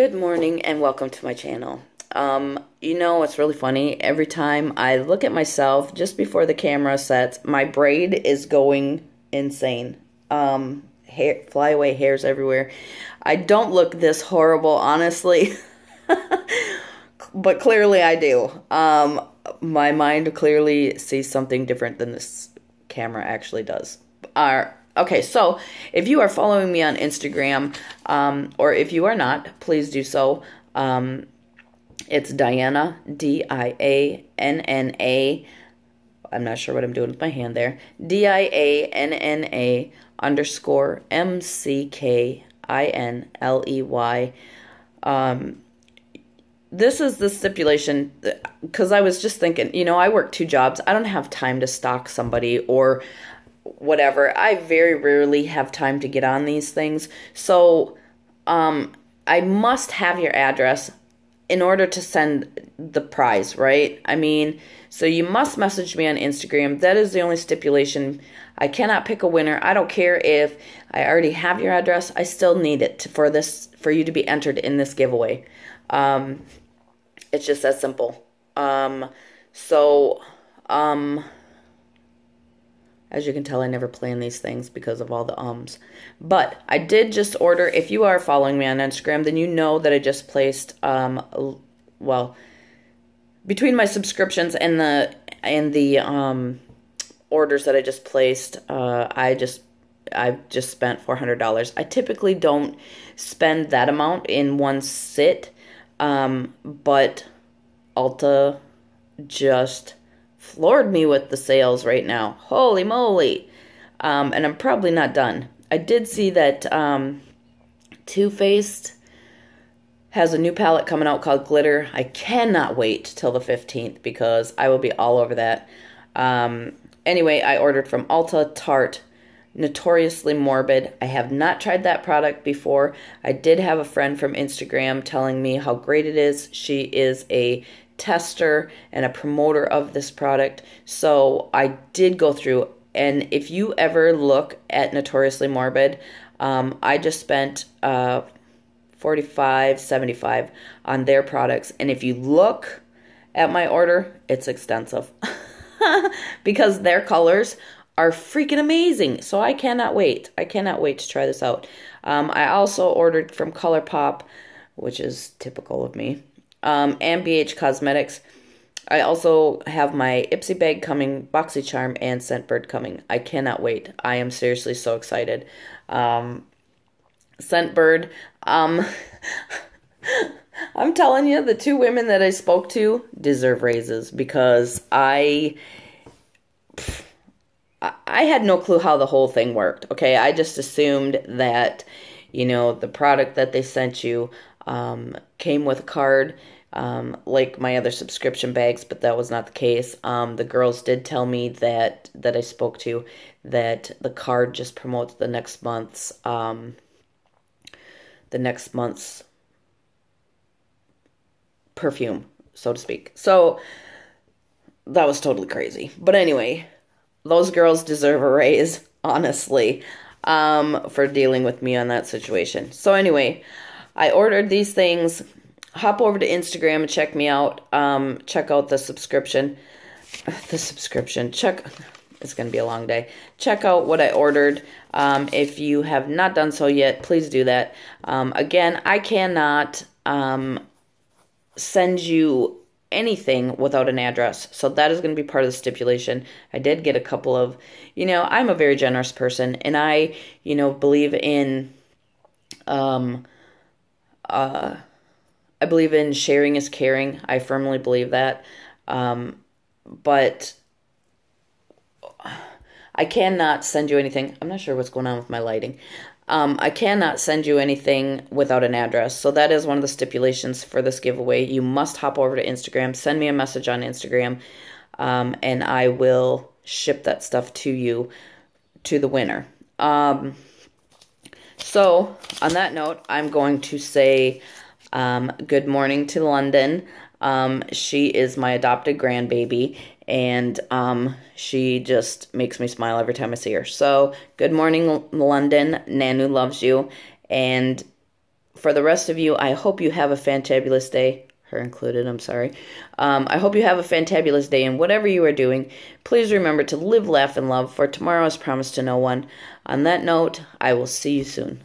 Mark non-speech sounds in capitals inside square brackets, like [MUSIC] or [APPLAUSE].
Good morning and welcome to my channel. Um, you know, it's really funny. Every time I look at myself just before the camera sets, my braid is going insane. Um, hair, flyaway hairs everywhere. I don't look this horrible, honestly. [LAUGHS] but clearly I do. Um, my mind clearly sees something different than this camera actually does. Uh, okay, so if you are following me on Instagram, um, or if you are not, please do so. Um, it's Dianna, D I A N N A. I'm not sure what I'm doing with my hand there. D I A N N A underscore M C K I N L E Y. Um, this is the stipulation because I was just thinking, you know, I work two jobs. I don't have time to stalk somebody or whatever. I very rarely have time to get on these things. So, um, I must have your address in order to send the prize, right? I mean, so you must message me on Instagram. That is the only stipulation. I cannot pick a winner. I don't care if I already have your address. I still need it for this for you to be entered in this giveaway. Um, it's just that simple. Um, so, um, as you can tell, I never plan these things because of all the ums. But I did just order. If you are following me on Instagram, then you know that I just placed, um, well, between my subscriptions and the and the um, orders that I just placed, uh, I just I've just spent four hundred dollars. I typically don't spend that amount in one sit um, but Ulta just floored me with the sales right now. Holy moly. Um, and I'm probably not done. I did see that um, Too Faced has a new palette coming out called Glitter. I cannot wait till the 15th because I will be all over that. Um, anyway, I ordered from Ulta Tarte Notoriously Morbid. I have not tried that product before. I did have a friend from Instagram telling me how great it is. She is a tester and a promoter of this product. So I did go through, and if you ever look at Notoriously Morbid, um, I just spent uh, 45 75 on their products. And if you look at my order, it's extensive [LAUGHS] because their colors are freaking amazing. So I cannot wait. I cannot wait to try this out. Um, I also ordered from ColourPop, which is typical of me, um, and BH Cosmetics. I also have my Ipsy bag coming, BoxyCharm, and Scentbird coming. I cannot wait. I am seriously so excited. Um, Scentbird, um, [LAUGHS] I'm telling you, the two women that I spoke to deserve raises because I. I had no clue how the whole thing worked. Okay, I just assumed that, you know, the product that they sent you um, came with a card, um, like my other subscription bags, but that was not the case. Um, the girls did tell me that that I spoke to that the card just promotes the next month's um, the next month's perfume, so to speak. So that was totally crazy. But anyway, those girls deserve a raise, [LAUGHS] honestly, um, for dealing with me on that situation. So anyway, I ordered these things. Hop over to Instagram and check me out. Um, check out the subscription. The subscription. Check. It's going to be a long day. Check out what I ordered. Um, if you have not done so yet, please do that. Um, again, I cannot um, send you anything without an address. So that is going to be part of the stipulation. I did get a couple of, you know, I'm a very generous person and I, you know, believe in um uh I believe in sharing is caring. I firmly believe that. Um but I cannot send you anything. I'm not sure what's going on with my lighting. Um, I cannot send you anything without an address. So that is one of the stipulations for this giveaway. You must hop over to Instagram, send me a message on Instagram, um, and I will ship that stuff to you, to the winner. Um, so on that note, I'm going to say um, good morning to London. Um, she is my adopted grandbaby, and um, she just makes me smile every time I see her. So, good morning, London. Nanu loves you, and for the rest of you, I hope you have a fantabulous day. Her included, I'm sorry. Um, I hope you have a fantabulous day in whatever you are doing. Please remember to live, laugh, and love, for tomorrow is promised to no one. On that note, I will see you soon.